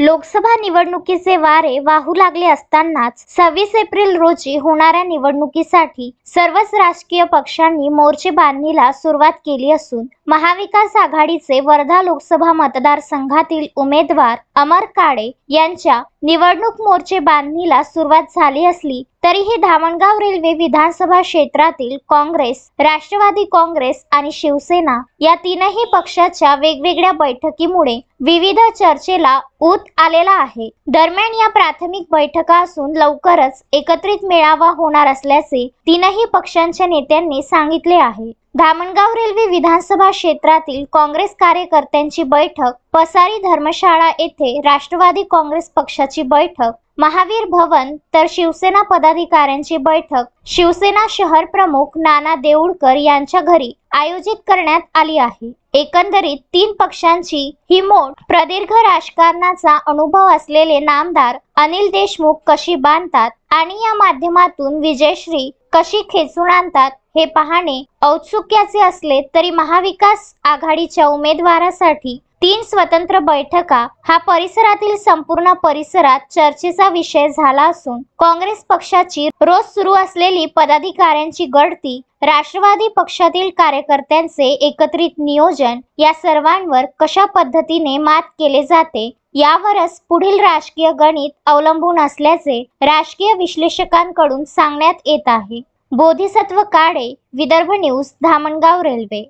लोकसभा निवडणुकीचे वारे वाहू लागले असतानाच सव्वीस एप्रिल रोजी होणाऱ्या निवडणुकीसाठी सर्वच राजकीय पक्षांनी मोर्चे बांधणीला सुरुवात केली असून महाविकास आघाडीचे वर्धा लोकसभा मतदारसंघातील उमेदवार अमर काळे यांच्या निवडणूक मोर्चे बांधणीला सुरुवात झाली असली तरीही धामणगाव रेल्वे विधानसभा क्षेत्रातील काँग्रेस राष्ट्रवादी काँग्रेस आणि शिवसेना या तीनही पक्षाच्या वेगवेगळ्या बैठकीमुळे विविध चर्चेला ऊत आलेला आहे. दरम्यान या प्राथमिक बैठका असून लवकरच एकत्रित मेळावा होणार असल्याचे तीनही पक्षांच्या नेत्यांनी सांगितले आहे. धामणगाव रेल्वे विधानसभा क्षेत्रातील काँग्रेस कार्यकर्त्यांची बैठक पसारी धर्मशाळा येथे राष्ट्रवादी काँग्रेस पक्षाची बैठक महावीर भवन तर शिवसेना पदाधिकाऱ्यांची बैठक. शिवसेना शहर प्रमुख नाना देऊळकर यांच्या घरी आयोजित करण्यात आली आहे. एकंदरीत तीन पक्षांची ही मोठ प्रदीर्घ राजकारणाचा अनुभव असलेले नामदार अनिल देशमुख कशी बांधतात आणि या माध्यमातून विजयश्री कशी खेचून आणतात हे पाहणे औत्सुक्याचे असले तरी महाविकास आघाडीच्या उमेदवारासाठी तीन स्वतंत्र बैठका हा परिसरातील संपूर्ण परिसरात चर्चेचा विषय झाला असून काँग्रेस पक्षाची रोज सुरू असलेली पदाधिकाऱ्यांची गळती राष्ट्रवादी पक्षातील कार्यकर्त्यांचे एकत्रित नियोजन या सर्वांवर कशा पद्धतीने मात केले जाते यावरच पुढील राजकीय गणित अवलंबून असल्याचे राजकीय विश्लेषकांकडून सांगण्यात येत आहे. Bodhisattva Kale Vidarbha news Dhamangaon railway.